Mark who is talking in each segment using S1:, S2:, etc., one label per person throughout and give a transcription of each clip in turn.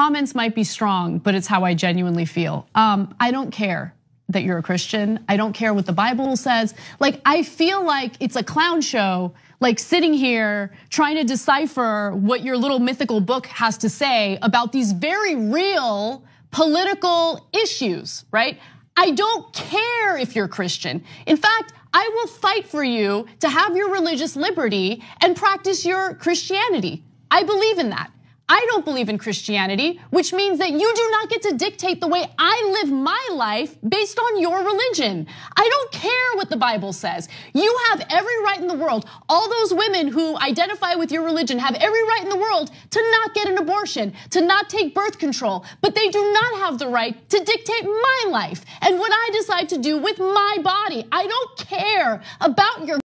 S1: comments might be strong, but it's how I genuinely feel. Um, I don't care that you're a Christian. I don't care what the Bible says. Like, I feel like it's a clown show, like sitting here trying to decipher what your little mythical book has to say about these very real political issues, right? I don't care if you're Christian. In fact, I will fight for you to have your religious liberty and practice your Christianity. I believe in that. I don't believe in Christianity, which means that you do not get to dictate the way I live my life based on your religion. I don't care what the Bible says. You have every right in the world. All those women who identify with your religion have every right in the world to not get an abortion, to not take birth control, but they do not have the right to dictate my life and what I decide to do with my body. I don't care about your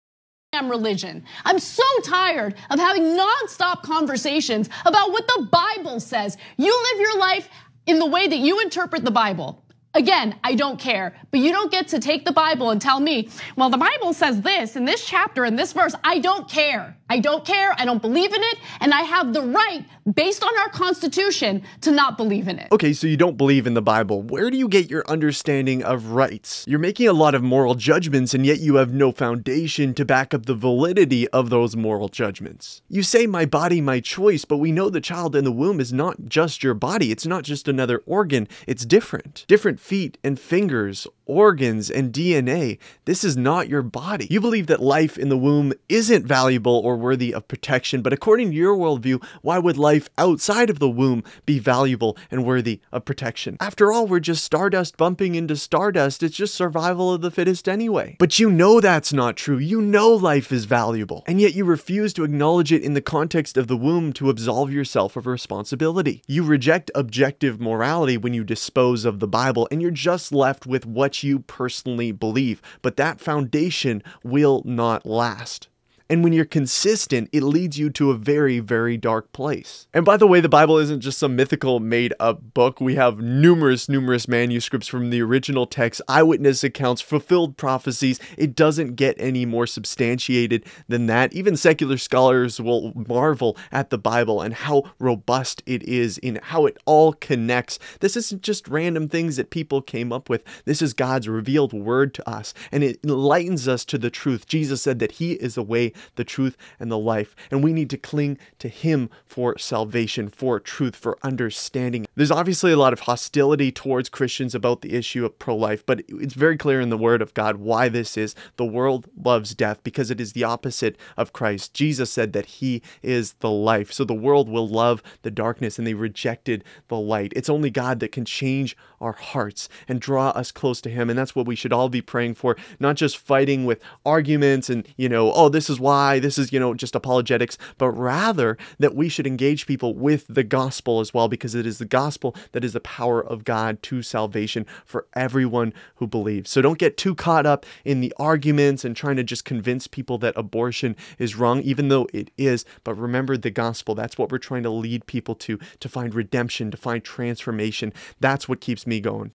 S1: religion. I'm so tired of having nonstop conversations about what the Bible says. You live your life in the way that you interpret the Bible. Again, I don't care, but you don't get to take the Bible and tell me, well, the Bible says this in this chapter in this verse. I don't care. I don't care. I don't believe in it. And I have the right, based on our Constitution, to not believe in it.
S2: Okay, so you don't believe in the Bible. Where do you get your understanding of rights? You're making a lot of moral judgments, and yet you have no foundation to back up the validity of those moral judgments. You say, my body, my choice, but we know the child in the womb is not just your body. It's not just another organ. It's different. Different feet and fingers, organs, and DNA. This is not your body. You believe that life in the womb isn't valuable or worthy of protection, but according to your worldview, why would life outside of the womb be valuable and worthy of protection? After all, we're just stardust bumping into stardust. It's just survival of the fittest anyway. But you know that's not true. You know life is valuable, and yet you refuse to acknowledge it in the context of the womb to absolve yourself of responsibility. You reject objective morality when you dispose of the Bible and you're just left with what you personally believe. But that foundation will not last. And when you're consistent, it leads you to a very, very dark place. And by the way, the Bible isn't just some mythical made up book. We have numerous, numerous manuscripts from the original text, eyewitness accounts, fulfilled prophecies. It doesn't get any more substantiated than that. Even secular scholars will marvel at the Bible and how robust it is in how it all connects. This isn't just random things that people came up with. This is God's revealed word to us, and it enlightens us to the truth. Jesus said that He is the way, the truth, and the life. And we need to cling to Him for salvation, for truth, for understanding. There's obviously a lot of hostility towards Christians about the issue of pro life, but it's very clear in the Word of God why this is. The world loves death because it is the opposite of Christ. Jesus said that He is the life. So the world will love the darkness and they rejected the light. It's only God that can change our hearts and draw us close to Him. And that's what we should all be praying for, not just fighting with arguments and, you know, oh, this is why, this is, you know, just apologetics, but rather that we should engage people with the gospel as well, because it is the gospel that is the power of God to salvation for everyone who believes. So don't get too caught up in the arguments and trying to just convince people that abortion is wrong, even though it is. But remember the gospel. That's what we're trying to lead people to, to find redemption, to find transformation. That's what keeps me going.